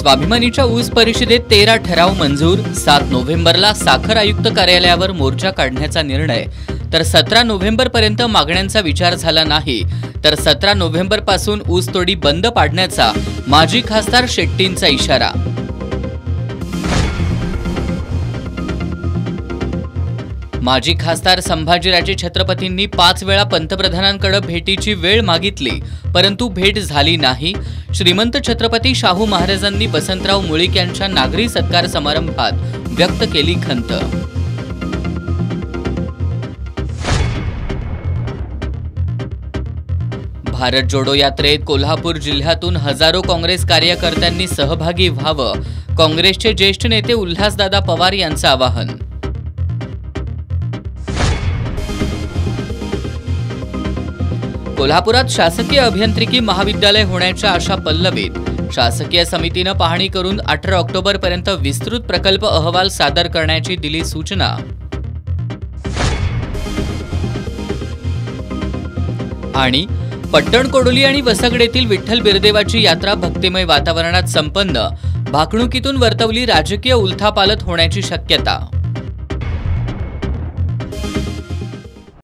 स्वाभिमानीच्या ऊस परिषदेत तेरा ठराव मंजूर सात नोव्हेंबरला साखर आयुक्त कार्यालयावर मोर्चा काढण्याचा निर्णय. तर सतरा नोव्हेंबर पर्यंत मागण्यांचा विचार झाला नाही. तर सतरा नोव्हेंबरपासून ऊसतोडी बंद पाडण्याचा माजी खासदार शेट्टींचा इशारा. माजी खासदार संभाजीराजे छत्रपतींनी पाच वेळा पंतप्रधानांकडे भेटीची वेळ मागितली परंतु भेट झाली नाही. श्रीमंत छत्रपती शाहू महाराजांनी वसंतराव मुळीक यांच्या नागरी सत्कार समारंभात व्यक्त केली खंत. भारत जोडो यात्रेत कोल्हापूर जिल्ह्यातून हजारो काँग्रेस कार्यकर्त्यांनी सहभागी व्हावं. काँग्रेसचे ज्येष्ठ नेते उल्हासदादा पवार यांचं आवाहन. कोल्हापुरात शासकीय अभियांत्रिकी महाविद्यालय होण्याच्या आशा पल्लवीत शासकीय समितीनं पाहणी करून अठरा ऑक्टोबर पर्यंत विस्तृत प्रकल्प अहवाल सादर करण्याची दिली सूचना. आणि पट्टण कोडोली आणि वसगडेतील विठ्ठल बिरदेवाची यात्रा भक्तिमय वातावरणात संपन्न. भाकणुकीतून वर्तवली राजकीय उलथापालत होण्याची शक्यता.